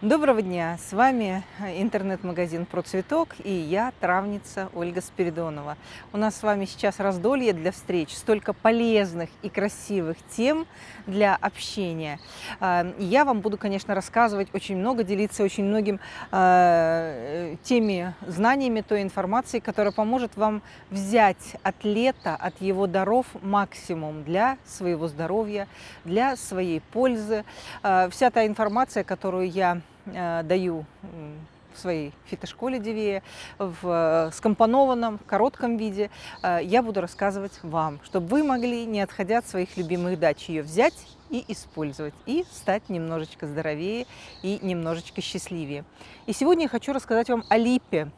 Доброго дня! С вами э, интернет-магазин «Про цветок» и я, травница Ольга Спиридонова. У нас с вами сейчас раздолье для встреч, столько полезных и красивых тем для общения. А, я вам буду, конечно, рассказывать очень много, делиться очень многим э, теми знаниями, той информацией, которая поможет вам взять от лета, от его даров максимум для своего здоровья, для своей пользы. Вся та информация, которую я Э, даю в своей фитошколе Дивея в э, скомпонованном, коротком виде, э, я буду рассказывать вам, чтобы вы могли, не отходя от своих любимых дач, ее взять и использовать, и стать немножечко здоровее и немножечко счастливее. И сегодня я хочу рассказать вам о липе,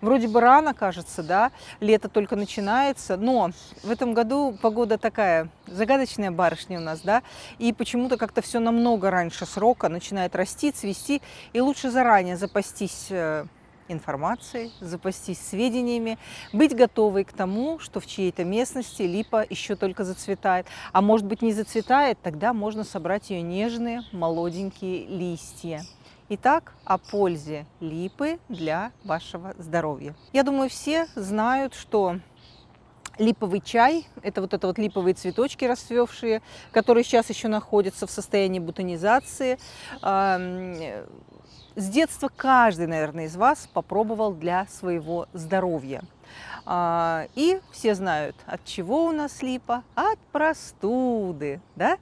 Вроде бы рано, кажется, да, лето только начинается, но в этом году погода такая загадочная барышня у нас, да, и почему-то как-то все намного раньше срока начинает расти, цвести, и лучше заранее запастись э, информацией, запастись сведениями, быть готовой к тому, что в чьей-то местности липа еще только зацветает. А может быть не зацветает, тогда можно собрать ее нежные молоденькие листья. Итак, о пользе липы для вашего здоровья. Я думаю, все знают, что липовый чай, это вот это вот липовые цветочки расцвевшие, которые сейчас еще находятся в состоянии бутонизации. С детства каждый, наверное, из вас попробовал для своего здоровья. А, и все знают, от чего у нас липа? От простуды. Да?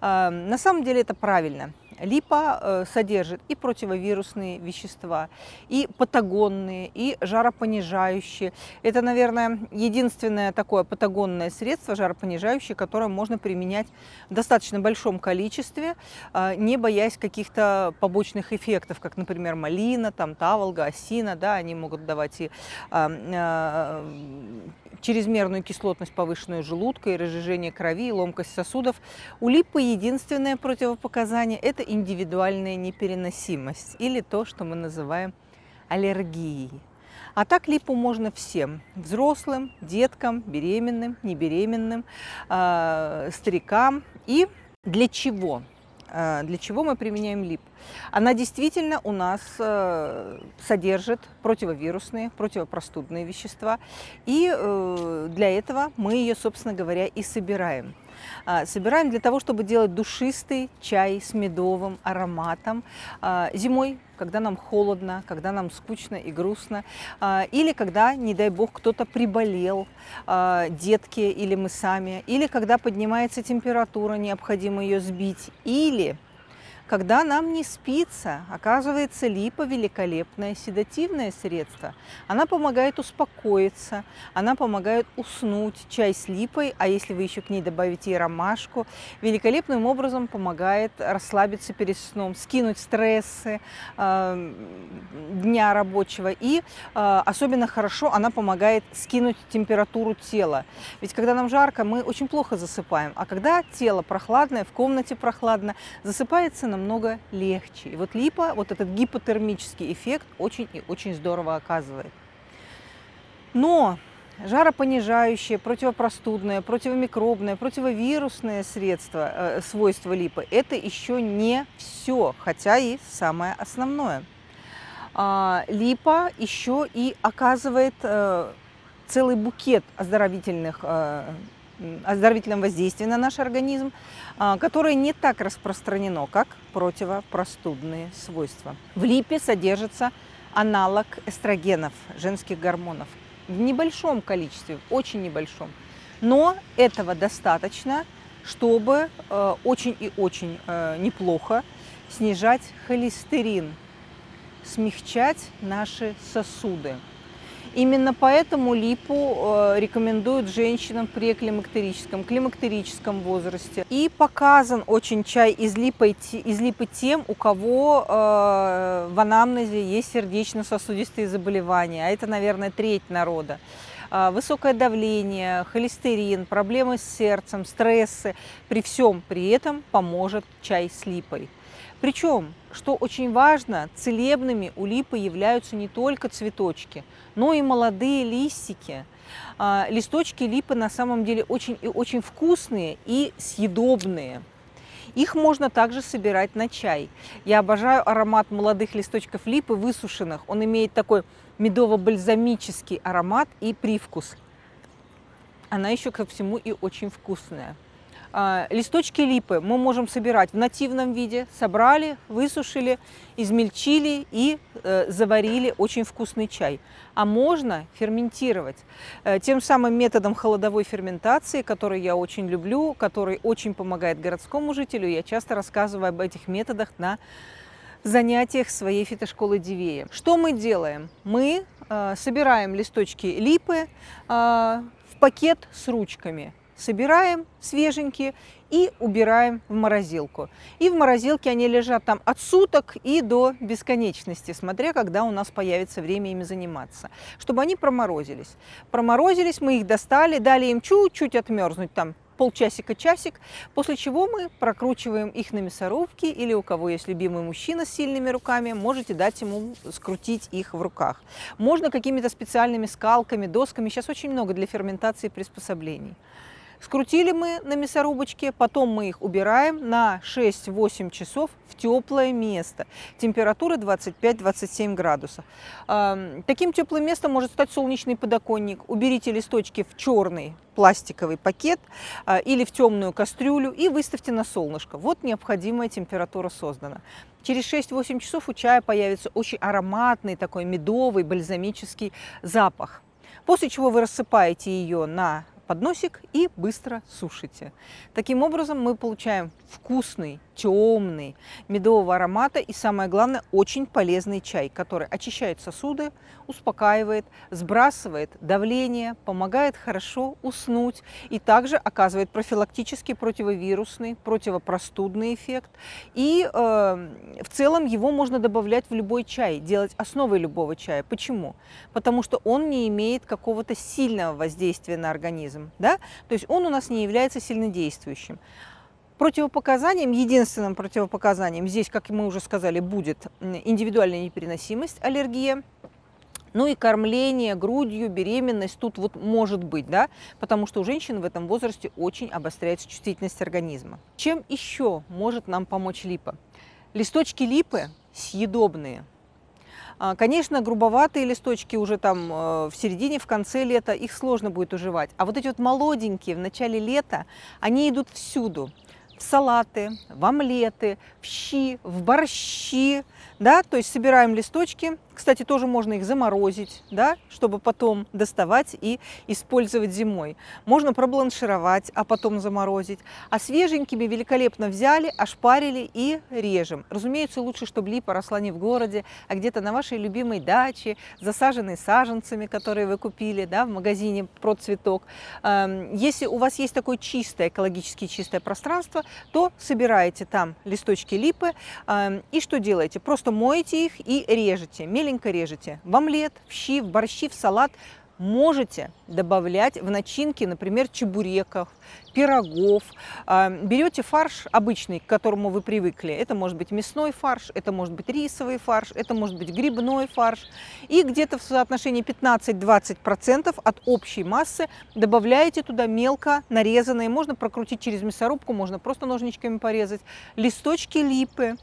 На самом деле это правильно. Липа э, содержит и противовирусные вещества, и патагонные, и жаропонижающие. Это, наверное, единственное такое патагонное средство жаропонижающее, которое можно применять в достаточно большом количестве, э, не боясь каких-то побочных эффектов, как, например, малина, там, таволга, осина, да, они могут давать и э, чрезмерную кислотность, повышенную желудка, и разжижение крови, и ломкость сосудов. У липы единственное противопоказание – это индивидуальная непереносимость или то, что мы называем аллергией. А так липу можно всем – взрослым, деткам, беременным, небеременным, э, старикам. И для чего? Э, для чего мы применяем лип? Она действительно у нас э, содержит противовирусные, противопростудные вещества. И э, для этого мы ее, собственно говоря, и собираем. А, собираем для того, чтобы делать душистый чай с медовым ароматом а, зимой, когда нам холодно, когда нам скучно и грустно, а, или когда, не дай бог, кто-то приболел, детки или мы сами, или когда поднимается температура, необходимо ее сбить, или когда нам не спится, оказывается, липа великолепное седативное средство. Она помогает успокоиться, она помогает уснуть. Чай с липой, а если вы еще к ней добавите и ромашку, великолепным образом помогает расслабиться перед сном, скинуть стрессы э, дня рабочего. И э, особенно хорошо она помогает скинуть температуру тела. Ведь когда нам жарко, мы очень плохо засыпаем. А когда тело прохладное, в комнате прохладно, засыпается намного легче. И вот липа, вот этот гипотермический эффект очень и очень здорово оказывает. Но жаропонижающее, противопростудное, противомикробное, противовирусное средство, э, свойства липы – это еще не все, хотя и самое основное. А, липа еще и оказывает э, целый букет оздоровительных э, оздоровительном воздействии на наш организм, а, которое не так распространено, как противопростудные свойства. В липе содержится аналог эстрогенов, женских гормонов, в небольшом количестве, очень небольшом. Но этого достаточно, чтобы э, очень и очень э, неплохо снижать холестерин, смягчать наши сосуды. Именно поэтому липу э, рекомендуют женщинам при климактерическом, климактерическом возрасте. И показан очень чай из липы, из липы тем, у кого э, в анамнезе есть сердечно-сосудистые заболевания, а это, наверное, треть народа высокое давление, холестерин, проблемы с сердцем, стрессы. При всем при этом поможет чай с липой. Причем, что очень важно, целебными у липы являются не только цветочки, но и молодые листики. А, листочки липы на самом деле очень и очень вкусные и съедобные. Их можно также собирать на чай. Я обожаю аромат молодых листочков липы высушенных. Он имеет такой медово-бальзамический аромат и привкус. Она еще ко всему и очень вкусная. А, листочки липы мы можем собирать в нативном виде. Собрали, высушили, измельчили и э, заварили очень вкусный чай. А можно ферментировать э, тем самым методом холодовой ферментации, который я очень люблю, который очень помогает городскому жителю. Я часто рассказываю об этих методах на занятиях своей фитошколы Дивея. Что мы делаем? Мы э, собираем листочки липы э, в пакет с ручками собираем свеженькие и убираем в морозилку. И в морозилке они лежат там от суток и до бесконечности, смотря когда у нас появится время ими заниматься, чтобы они проморозились. Проморозились, мы их достали, дали им чуть-чуть отмерзнуть там полчасика-часик, после чего мы прокручиваем их на мясорубке или у кого есть любимый мужчина с сильными руками, можете дать ему скрутить их в руках. Можно какими-то специальными скалками, досками, сейчас очень много для ферментации приспособлений. Скрутили мы на мясорубочке, потом мы их убираем на 6-8 часов в теплое место. Температура 25-27 градусов. Таким теплым местом может стать солнечный подоконник. Уберите листочки в черный пластиковый пакет а, или в темную кастрюлю и выставьте на солнышко. Вот необходимая температура создана. Через 6-8 часов у чая появится очень ароматный такой медовый бальзамический запах. После чего вы рассыпаете ее на подносик и быстро сушите. Таким образом мы получаем вкусный, темный, медового аромата и, самое главное, очень полезный чай, который очищает сосуды, успокаивает, сбрасывает давление, помогает хорошо уснуть и также оказывает профилактический противовирусный, противопростудный эффект. И э, в целом его можно добавлять в любой чай, делать основой любого чая. Почему? Потому что он не имеет какого-то сильного воздействия на организм. Да? То есть он у нас не является сильнодействующим. Противопоказанием, единственным противопоказанием здесь, как мы уже сказали, будет индивидуальная непереносимость, аллергия. Ну и кормление грудью, беременность тут вот может быть, да, потому что у женщин в этом возрасте очень обостряется чувствительность организма. Чем еще может нам помочь липа? Листочки липы съедобные. А, конечно, грубоватые листочки уже там э, в середине, в конце лета, их сложно будет уживать. А вот эти вот молоденькие в начале лета, они идут всюду в салаты, в омлеты, в щи, в борщи, да, то есть собираем листочки, кстати, тоже можно их заморозить, да, чтобы потом доставать и использовать зимой. Можно пробланшировать, а потом заморозить. А свеженькими великолепно взяли, ошпарили и режем. Разумеется, лучше, чтобы липа росла не в городе, а где-то на вашей любимой даче, засаженной саженцами, которые вы купили да, в магазине про цветок. Эм, если у вас есть такое чистое, экологически чистое пространство, то собираете там листочки липы эм, и что делаете? Просто моете их и режете меленько режете в омлет, в щи, в борщи, в салат. Можете добавлять в начинки, например, чебуреков, пирогов. А, берете фарш обычный, к которому вы привыкли. Это может быть мясной фарш, это может быть рисовый фарш, это может быть грибной фарш. И где-то в соотношении 15-20% от общей массы добавляете туда мелко нарезанные. Можно прокрутить через мясорубку, можно просто ножничками порезать. Листочки липы.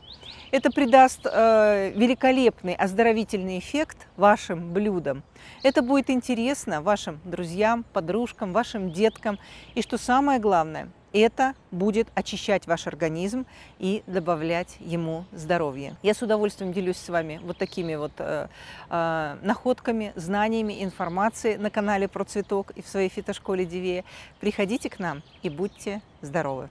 Это придаст э, великолепный оздоровительный эффект вашим блюдам. Это будет интересно вашим друзьям, подружкам, вашим деткам. И что самое главное, это будет очищать ваш организм и добавлять ему здоровье. Я с удовольствием делюсь с вами вот такими вот э, э, находками, знаниями, информацией на канале про цветок и в своей фитошколе Дивея. Приходите к нам и будьте здоровы!